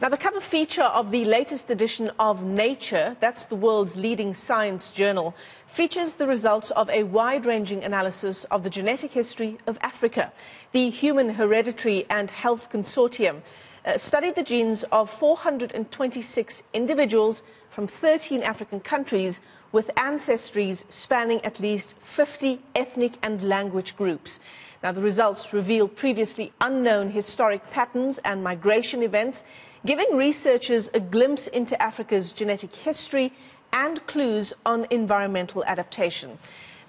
Now, the cover feature of the latest edition of Nature, that's the world's leading science journal, features the results of a wide-ranging analysis of the genetic history of Africa. The Human Hereditary and Health Consortium uh, studied the genes of 426 individuals from 13 African countries with ancestries spanning at least 50 ethnic and language groups. Now, the results reveal previously unknown historic patterns and migration events, giving researchers a glimpse into Africa's genetic history and clues on environmental adaptation.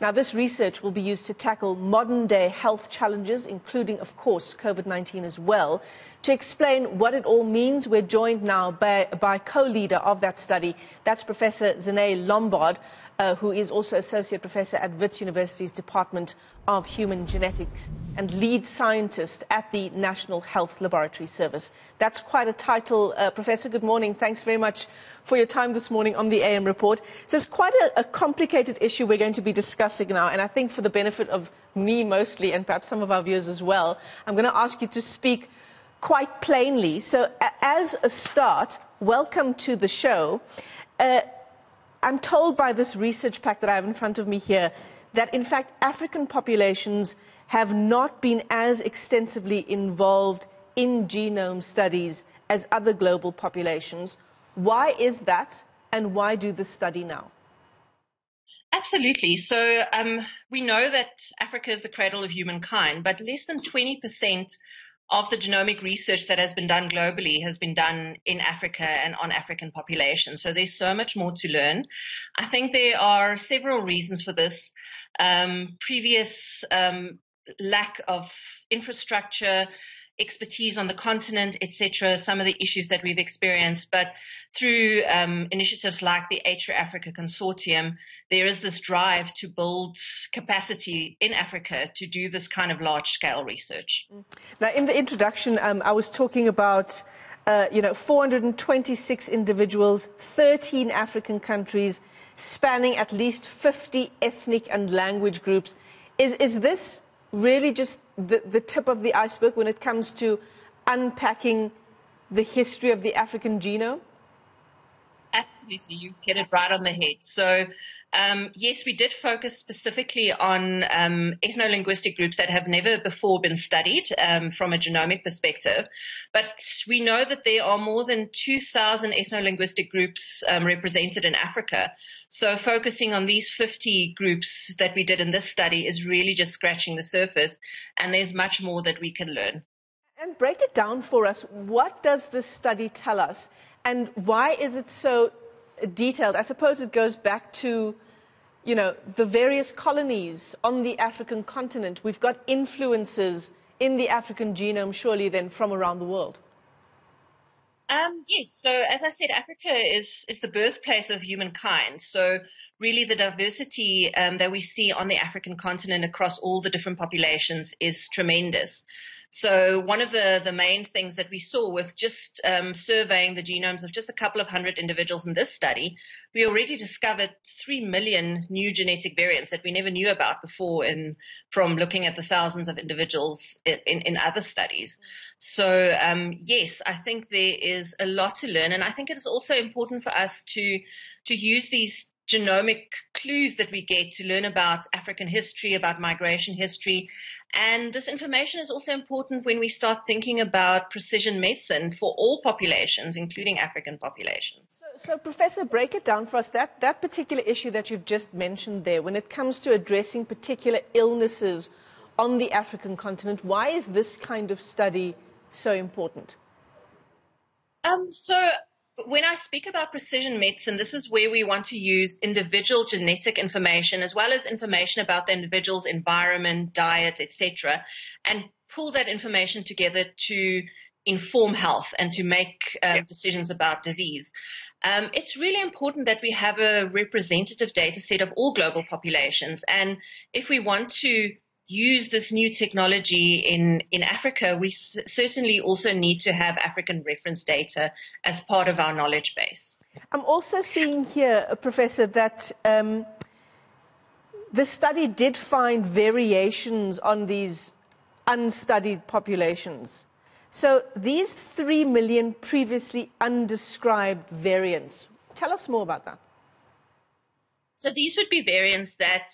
Now, this research will be used to tackle modern day health challenges, including, of course, COVID 19 as well. To explain what it all means, we're joined now by, by co leader of that study. That's Professor Zane Lombard, uh, who is also Associate Professor at Wits University's Department of Human Genetics and lead scientist at the National Health Laboratory Service. That's quite a title. Uh, Professor, good morning. Thanks very much for your time this morning on the AM report. So it's quite a, a complicated issue we're going to be discussing now, and I think for the benefit of me mostly, and perhaps some of our viewers as well, I'm going to ask you to speak quite plainly. So as a start, welcome to the show. Uh, I'm told by this research pack that I have in front of me here that in fact African populations have not been as extensively involved in genome studies as other global populations. Why is that and why do this study now? Absolutely. So um, we know that Africa is the cradle of humankind, but less than 20% of the genomic research that has been done globally has been done in Africa and on African populations. So there's so much more to learn. I think there are several reasons for this. Um, previous um, lack of infrastructure, expertise on the continent, etc., some of the issues that we've experienced. But through um, initiatives like the H3Africa Consortium, there is this drive to build capacity in Africa to do this kind of large scale research. Now, in the introduction, um, I was talking about. Uh, you know, 426 individuals, 13 African countries, spanning at least 50 ethnic and language groups. Is, is this really just the, the tip of the iceberg when it comes to unpacking the history of the African genome? Absolutely, you hit it right on the head. So, um, yes, we did focus specifically on um, ethno-linguistic groups that have never before been studied um, from a genomic perspective. But we know that there are more than 2,000 ethno-linguistic groups um, represented in Africa. So, focusing on these 50 groups that we did in this study is really just scratching the surface, and there's much more that we can learn. And break it down for us. What does this study tell us? And why is it so detailed? I suppose it goes back to, you know, the various colonies on the African continent. We've got influences in the African genome, surely, then from around the world. Um, yes. So as I said, Africa is, is the birthplace of humankind. So really the diversity um, that we see on the African continent across all the different populations is tremendous. So one of the, the main things that we saw with just um, surveying the genomes of just a couple of hundred individuals in this study, we already discovered three million new genetic variants that we never knew about before in, from looking at the thousands of individuals in, in, in other studies. So um, yes, I think there is a lot to learn, and I think it is also important for us to to use these genomic clues that we get to learn about African history, about migration history. And this information is also important when we start thinking about precision medicine for all populations, including African populations. So, so, Professor, break it down for us. That, that particular issue that you've just mentioned there, when it comes to addressing particular illnesses on the African continent, why is this kind of study so important? Um, so when I speak about precision medicine, this is where we want to use individual genetic information as well as information about the individual's environment, diet, etc., and pull that information together to inform health and to make um, yep. decisions about disease. Um, it's really important that we have a representative data set of all global populations. And if we want to use this new technology in, in Africa, we s- certainly also need to have African reference data as part of our knowledge base. I'm also seeing here, uh, Professor, that um, the study did find variations on these unstudied populations. So these 3 million previously undescribed variants, tell us more about that. So these would be variants that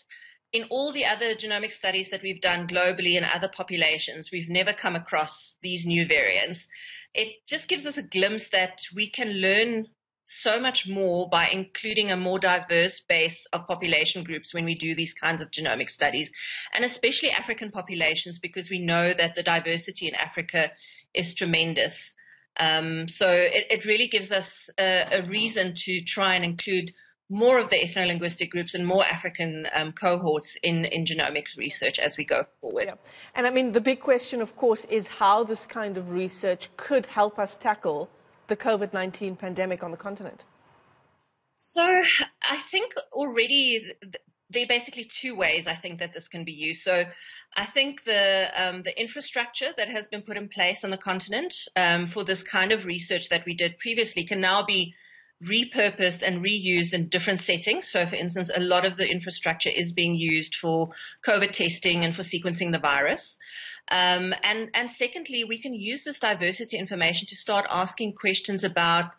in all the other genomic studies that we've done globally in other populations, we've never come across these new variants. It just gives us a glimpse that we can learn so much more by including a more diverse base of population groups when we do these kinds of genomic studies, and especially African populations, because we know that the diversity in Africa is tremendous. Um, so it, it, really gives us a, a, reason to try and include more of the ethno-linguistic groups and more African um, cohorts in, in genomics research as we go forward. Yeah. And I mean, the big question, of course, is how this kind of research could help us tackle the COVID-19 pandemic on the continent? So I think already there are basically two ways I think that this can be used. So I think the um, the infrastructure that has been put in place on the continent um, for this kind of research that we did previously can now be repurposed and reused in different settings. So, for instance, a lot of the infrastructure is being used for COVID testing and for sequencing the virus. Um, and, and secondly, we can use this diversity information to start asking questions about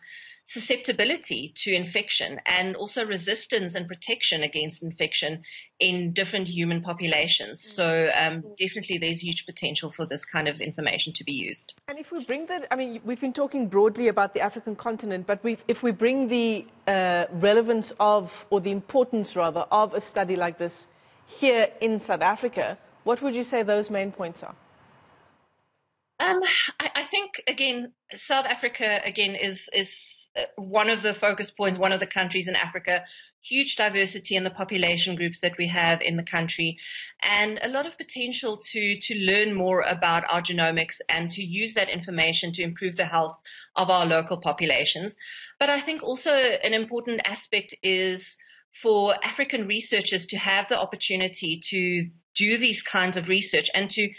susceptibility to infection and also resistance and protection against infection in different human populations. Mm. So um, definitely there's huge potential for this kind of information to be used. And if we bring the, I mean, we've been talking broadly about the African continent, but if we bring the uh, relevance of, or the importance rather, of a study like this here in South Africa, what would you say those main points are? Um, I, I, think again, South Africa again is is one of the focus points, one of the countries in Africa. Huge diversity in the population groups that we have in the country, and a lot of potential to to learn more about our genomics and to use that information to improve the health of our local populations. But I think also an important aspect is for African researchers to have the opportunity to do these kinds of research and to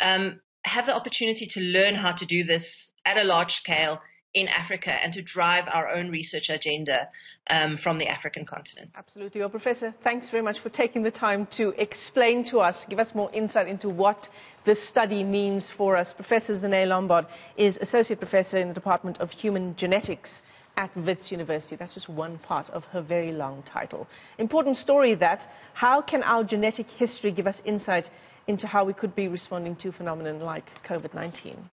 um, have the opportunity to learn how to do this at a large scale in Africa and to drive our own research agenda um, from the African continent. Absolutely. Well, Professor, thanks very much for taking the time to explain to us, give us more insight into what this study means for us. Professor Zane Lombard is Associate Professor in the Department of Human Genetics at Wits University. That's just one part of her very long title. Important story that, how can our genetic history give us insight into how we could be responding to a phenomenon like COVID-19?